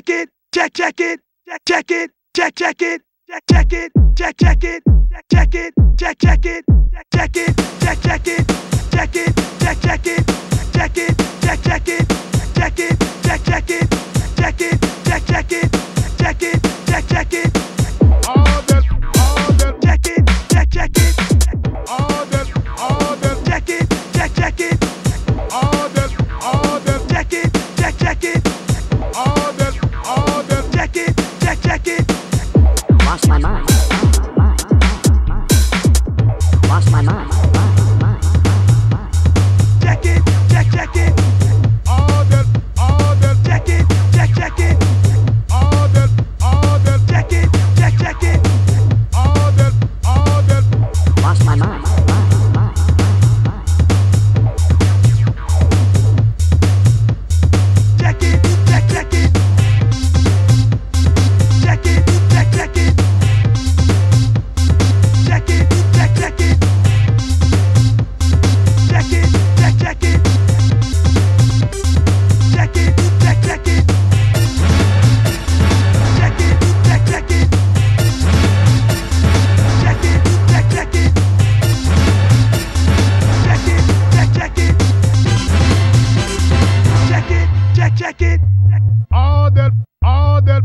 check it, check check it, check check it, check check it, check check it, check check it, check it, check check it, check it, check check it, check it, check check it, check it, check check it, check it, check check it, check it, check check it, check it,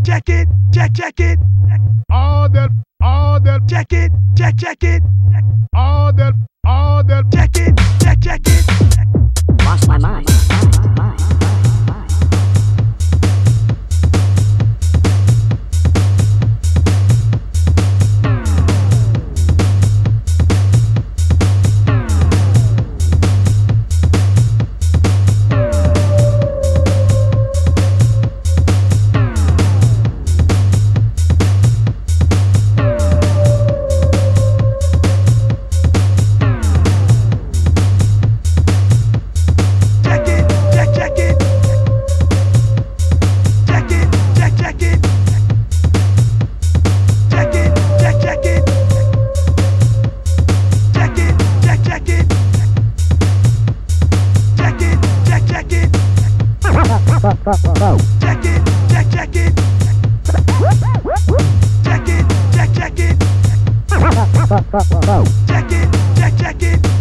check it, check check it, all that, all that, check it, check check it, all that, all that. check check it. Check it, check, check it. Check it, check, check it. Check it, check, check it.